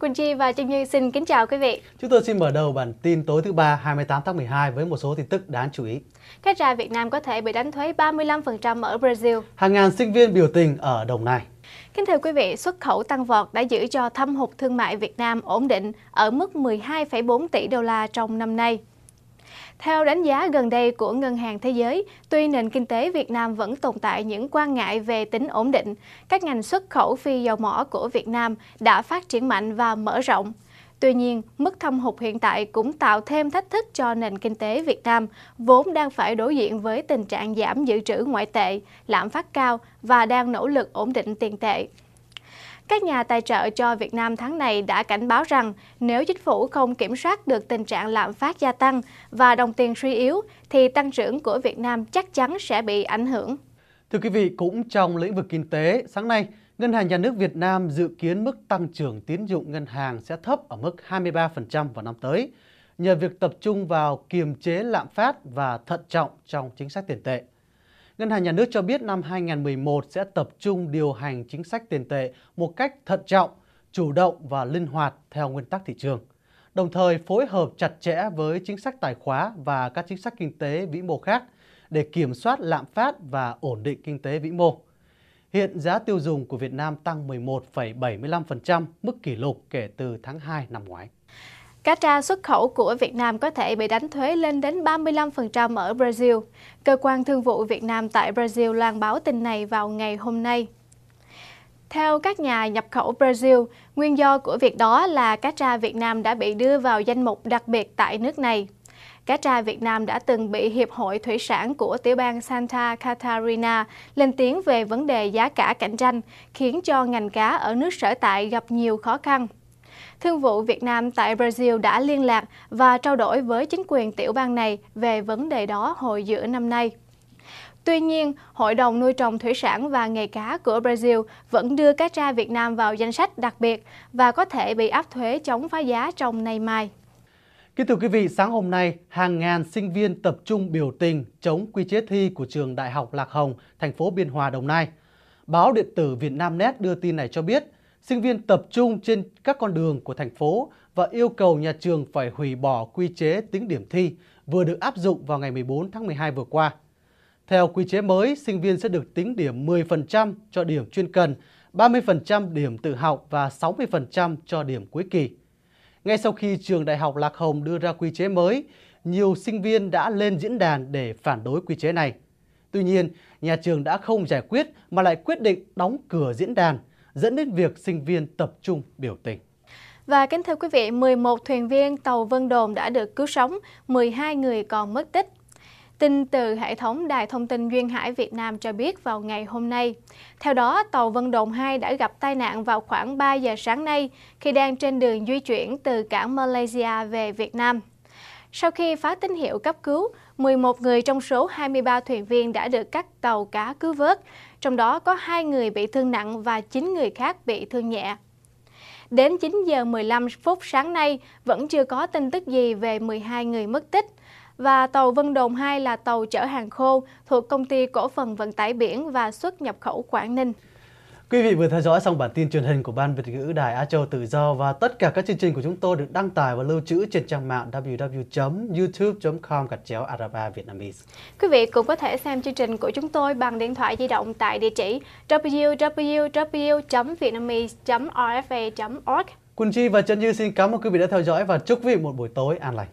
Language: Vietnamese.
Quỳnh Chi và Trân Như xin kính chào quý vị. Chúng tôi xin mở đầu bản tin tối thứ ba 28 tháng 12 với một số tin tức đáng chú ý. Cá tra Việt Nam có thể bị đánh thuế 35% ở Brazil. Hàng ngàn sinh viên biểu tình ở Đồng Nai. Kính thưa quý vị, xuất khẩu tăng vọt đã giữ cho thâm hụt thương mại Việt Nam ổn định ở mức 12,4 tỷ đô la trong năm nay. Theo đánh giá gần đây của Ngân hàng Thế giới, tuy nền kinh tế Việt Nam vẫn tồn tại những quan ngại về tính ổn định, các ngành xuất khẩu phi dầu mỏ của Việt Nam đã phát triển mạnh và mở rộng. Tuy nhiên, mức thâm hụt hiện tại cũng tạo thêm thách thức cho nền kinh tế Việt Nam, vốn đang phải đối diện với tình trạng giảm dự trữ ngoại tệ, lạm phát cao và đang nỗ lực ổn định tiền tệ. Các nhà tài trợ cho Việt Nam tháng này đã cảnh báo rằng nếu chính phủ không kiểm soát được tình trạng lạm phát gia tăng và đồng tiền suy yếu, thì tăng trưởng của Việt Nam chắc chắn sẽ bị ảnh hưởng. Thưa quý vị, cũng trong lĩnh vực kinh tế, sáng nay, Ngân hàng Nhà nước Việt Nam dự kiến mức tăng trưởng tín dụng ngân hàng sẽ thấp ở mức 23% vào năm tới, nhờ việc tập trung vào kiềm chế lạm phát và thận trọng trong chính sách tiền tệ. Ngân hàng Nhà nước cho biết năm 2011 sẽ tập trung điều hành chính sách tiền tệ một cách thận trọng, chủ động và linh hoạt theo nguyên tắc thị trường. Đồng thời phối hợp chặt chẽ với chính sách tài khóa và các chính sách kinh tế vĩ mô khác để kiểm soát lạm phát và ổn định kinh tế vĩ mô. Hiện giá tiêu dùng của Việt Nam tăng 11,75%, mức kỷ lục kể từ tháng 2 năm ngoái. Cá tra xuất khẩu của Việt Nam có thể bị đánh thuế lên đến 35% ở Brazil. Cơ quan thương vụ Việt Nam tại Brazil loan báo tin này vào ngày hôm nay. Theo các nhà nhập khẩu Brazil, nguyên do của việc đó là cá tra Việt Nam đã bị đưa vào danh mục đặc biệt tại nước này. Cá tra Việt Nam đã từng bị Hiệp hội Thủy sản của tiểu bang Santa Catarina lên tiếng về vấn đề giá cả cạnh tranh, khiến cho ngành cá ở nước sở tại gặp nhiều khó khăn. Thương vụ Việt Nam tại Brazil đã liên lạc và trao đổi với chính quyền tiểu bang này về vấn đề đó hồi giữa năm nay. Tuy nhiên, Hội đồng nuôi trồng thủy sản và nghề cá của Brazil vẫn đưa cá tra Việt Nam vào danh sách đặc biệt và có thể bị áp thuế chống phá giá trong nay mai. Kính thưa quý vị, sáng hôm nay, hàng ngàn sinh viên tập trung biểu tình chống quy chế thi của trường Đại học Lạc Hồng, thành phố Biên Hòa, Đồng Nai. Báo điện tử Việt Nam Net đưa tin này cho biết, sinh viên tập trung trên các con đường của thành phố và yêu cầu nhà trường phải hủy bỏ quy chế tính điểm thi vừa được áp dụng vào ngày 14 tháng 12 vừa qua. Theo quy chế mới, sinh viên sẽ được tính điểm 10% cho điểm chuyên cần, 30% điểm tự học và 60% cho điểm cuối kỳ. Ngay sau khi trường Đại học Lạc Hồng đưa ra quy chế mới, nhiều sinh viên đã lên diễn đàn để phản đối quy chế này. Tuy nhiên, nhà trường đã không giải quyết mà lại quyết định đóng cửa diễn đàn, dẫn đến việc sinh viên tập trung biểu tình. Và kính thưa quý vị, 11 thuyền viên tàu Vân Đồn đã được cứu sống, 12 người còn mất tích. Tin từ hệ thống Đài thông tin Duyên Hải Việt Nam cho biết vào ngày hôm nay. Theo đó, tàu Vân Đồn 2 đã gặp tai nạn vào khoảng 3 giờ sáng nay khi đang trên đường di chuyển từ cảng Malaysia về Việt Nam. Sau khi phá tín hiệu cấp cứu, 11 người trong số 23 thuyền viên đã được các tàu cá cứu vớt, trong đó có 2 người bị thương nặng và 9 người khác bị thương nhẹ. Đến 9 giờ 15 phút sáng nay, vẫn chưa có tin tức gì về 12 người mất tích và tàu Vân Đồn 2 là tàu chở hàng khô thuộc công ty cổ phần vận tải biển và xuất nhập khẩu Quảng Ninh. Quý vị vừa theo dõi xong bản tin truyền hình của Ban Việt ngữ Đài Á Châu Tự Do và tất cả các chương trình của chúng tôi được đăng tải và lưu trữ trên trang mạng www.youtube.com gạch chéo Araba Vietnamese. Quý vị cũng có thể xem chương trình của chúng tôi bằng điện thoại di động tại địa chỉ www.vietnamese.rfa.org. Quân Chi và Trần Như xin cảm ơn quý vị đã theo dõi và chúc quý vị một buổi tối an lành.